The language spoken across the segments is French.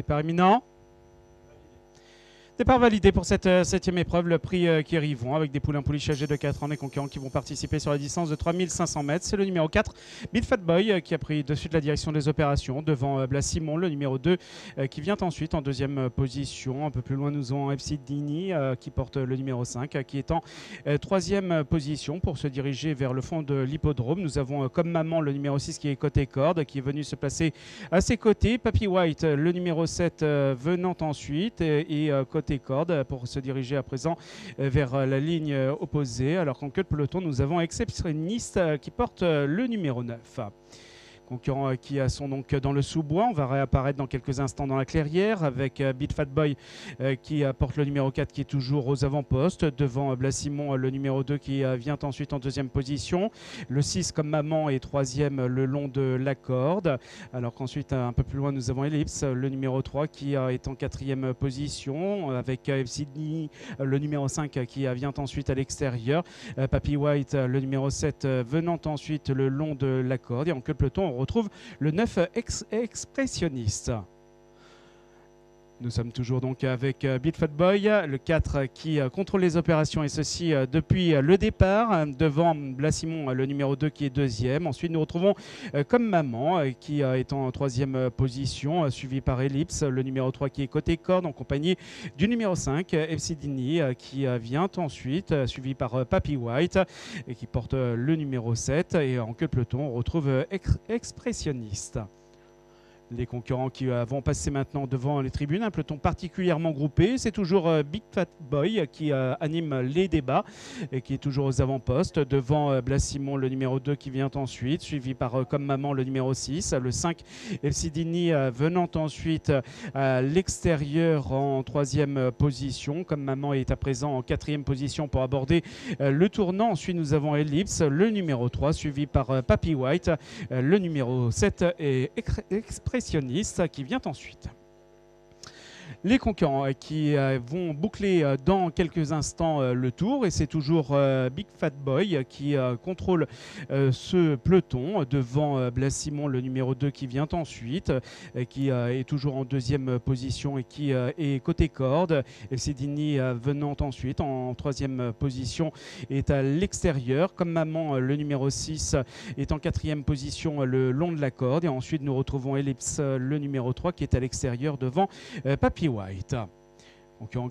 Départ imminent. Départ validé pour cette euh, septième épreuve, le prix euh, qui avec des poulains pouliches âgés de 4 ans, des concurrents qui vont participer sur la distance de 3500 mètres. C'est le numéro 4, Bit Fat Boy, euh, qui a pris de la direction des opérations devant Blas Simon, le numéro 2, qui vient ensuite en deuxième position. Un peu plus loin, nous avons FC Dini, qui porte le numéro 5, qui est en troisième position pour se diriger vers le fond de l'hippodrome. Nous avons comme maman le numéro 6 qui est côté corde, qui est venu se placer à ses côtés. Papy White, le numéro 7, venant ensuite, et côté cordes pour se diriger à présent euh, vers euh, la ligne euh, opposée. Alors qu'en queue de peloton, nous avons Exceptionniste qui porte le numéro 9 concurrents euh, qui sont donc dans le sous-bois. On va réapparaître dans quelques instants dans la clairière avec euh, Beat Fat Boy euh, qui porte le numéro 4 qui est toujours aux avant-postes. Devant Blasimon, le numéro 2 qui vient ensuite en deuxième position. Le 6 comme maman est troisième le long de la corde. Alors qu'ensuite, un peu plus loin, nous avons Ellipse, le numéro 3 qui est en quatrième position avec Sydney, le numéro 5 qui vient ensuite à l'extérieur. Papy White, le numéro 7 venant ensuite le long de la corde. Et en queue peloton, retrouve le 9 expressionniste. Nous sommes toujours donc avec euh, Beat Fat Boy, le 4 qui euh, contrôle les opérations et ceci euh, depuis le départ, devant Blassimon, le numéro 2 qui est deuxième. Ensuite, nous retrouvons comme maman qui est en troisième position, suivi par Ellipse, le numéro 3 qui est côté corde en compagnie du numéro 5, FC Dini, qui vient ensuite, suivi par Papy White et qui porte le numéro 7. Et en queue de peloton, on retrouve Expressionniste les concurrents qui euh, vont passer maintenant devant les tribunes. Un peloton particulièrement groupé. C'est toujours euh, Big Fat Boy qui euh, anime les débats et qui est toujours aux avant-postes. Devant Blas Simon, le numéro 2 qui vient ensuite, suivi par Comme Maman, le numéro 6. Le 5, El Sidini venant ensuite à l'extérieur en troisième position. Comme Maman est à présent en quatrième position pour aborder le tournant. Ensuite, nous avons Ellipse, le numéro 3, suivi par Papy White. Le numéro 7 est Express qui vient ensuite les concurrents euh, qui euh, vont boucler euh, dans quelques instants le tour. Et c'est toujours Big Fat Boy qui contrôle ce peloton devant Blas Simon le numéro 2 qui vient ensuite qui est toujours en deuxième position et qui est côté corde. Et Sedini venant ensuite en troisième position est à l'extérieur. Comme maman le numéro 6 est en quatrième position le long de la corde. Et ensuite nous retrouvons Ellipse le numéro 3 qui est à l'extérieur devant Papy White.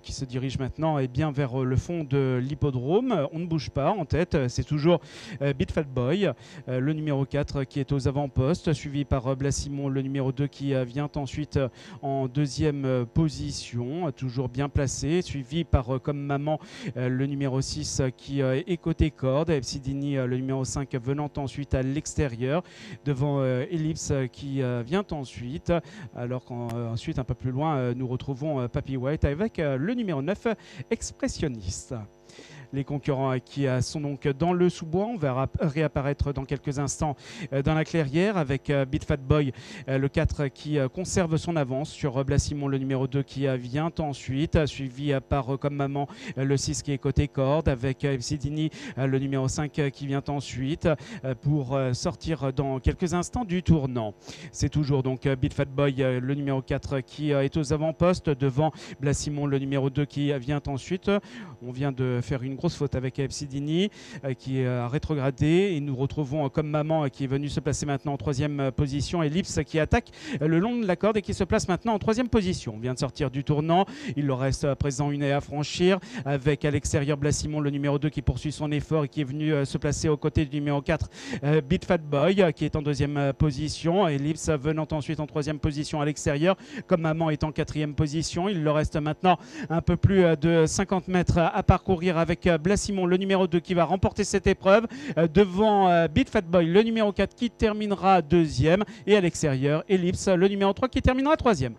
Qui se dirige maintenant et bien vers euh, le fond de l'hippodrome. On ne bouge pas en tête, c'est toujours euh, Boy, euh, le numéro 4 qui est aux avant-postes, suivi par Blasimon, le numéro 2 qui vient ensuite en deuxième position, toujours bien placé, suivi par comme maman le numéro 6 qui est côté corde, Epsidini le numéro 5 venant ensuite à l'extérieur, devant Ellipse qui vient ensuite, alors qu'ensuite un peu plus loin nous retrouvons Papy White avec le numéro 9, expressionniste. Les concurrents qui euh, sont donc dans le sous-bois, on va réapparaître dans quelques instants euh, dans la clairière avec euh, Beat Fat Boy, le 4 qui conserve son avance sur Blasimon, le numéro 2 qui vient ensuite, suivi par comme maman le 6 qui est côté corde avec Dini, le numéro 5 qui vient ensuite pour sortir dans quelques instants du tournant. C'est toujours donc Beat Fat Boy, le numéro 4 qui est aux avant-postes devant Blasimon, le numéro 2 qui vient ensuite. On vient de faire une grosse faute avec AFC Dini euh, qui est euh, rétrogradé et nous retrouvons euh, comme maman qui est venu se placer maintenant en troisième position Ellipse qui attaque le long de la corde et qui se place maintenant en troisième position. On vient de sortir du tournant, il leur reste à présent une haie à franchir avec à l'extérieur Blasimon le numéro 2 qui poursuit son effort et qui est venu se placer aux côtés du numéro 4 Beat Fat Boy qui est en deuxième position, Ellipse venant ensuite en troisième position à l'extérieur, comme maman est en quatrième position. Il leur reste maintenant un peu plus de 50 mètres à parcourir avec Blasimon, le numéro 2, qui va remporter cette épreuve euh, devant euh, Beat Fat Boy, le numéro 4, qui terminera deuxième. Et à l'extérieur, Ellipse, le numéro 3, qui terminera troisième.